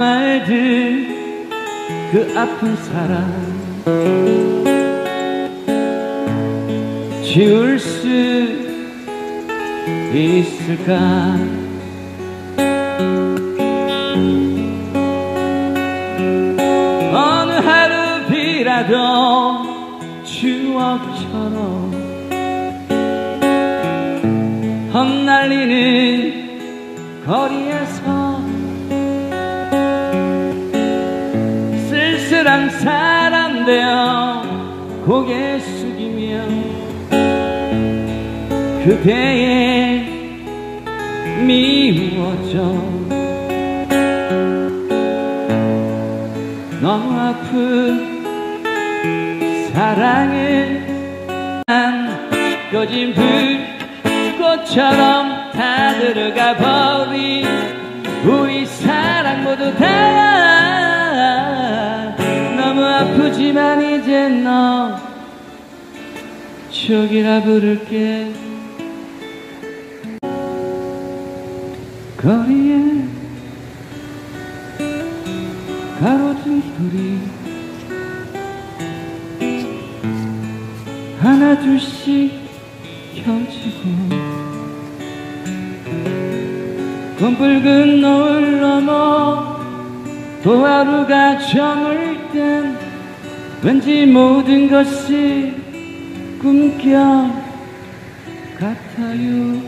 말들 그 아픈 사랑. 지울 수 있을까? 어느 하루 비라도 추억처럼 헛날리는 거리에서 고개 숙이며 그대의 미워져. 너무 아픈 사랑을 난 꺼진 불꽃처럼 다 들어가 버린 이제 너 추억이라 부를게. 거리에 가로등 불이 하나 둘씩 켜지고 검붉은 노을 넘어 또 하루가 저물 땐 왠지 모든 것이 꿈결 같아요.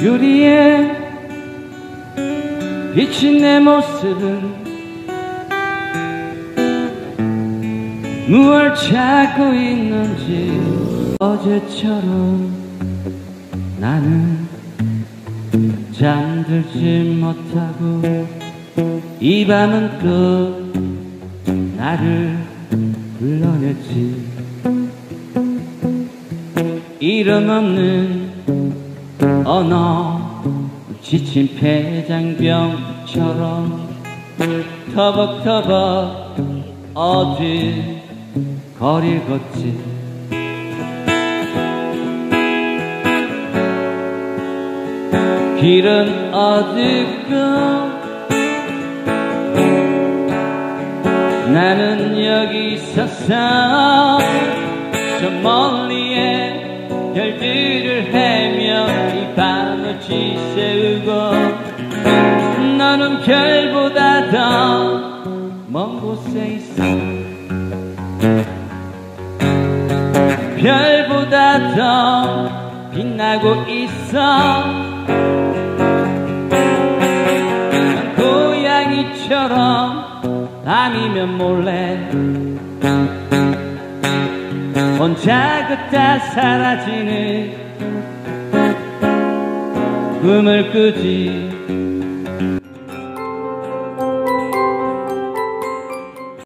유리에 비친 내 모습은 무얼 찾고 있는지 어제처럼 나는 잠들지 못하고 이 밤은 또 나를 불러냈지. 이름 없는 언어 지친 폐장병처럼 터벅터벅 어디 거리 걷지. 길은 어디고 나는 여기 서서 저 멀리에 별들을 헤며 이 밤을 지새우고 너는 별보다 더 먼 곳에 있어. 별보다 더 빛나고 있어. 난 고양이처럼 밤이면 몰래. 혼자 걷다 사라지는 꿈을 꾸지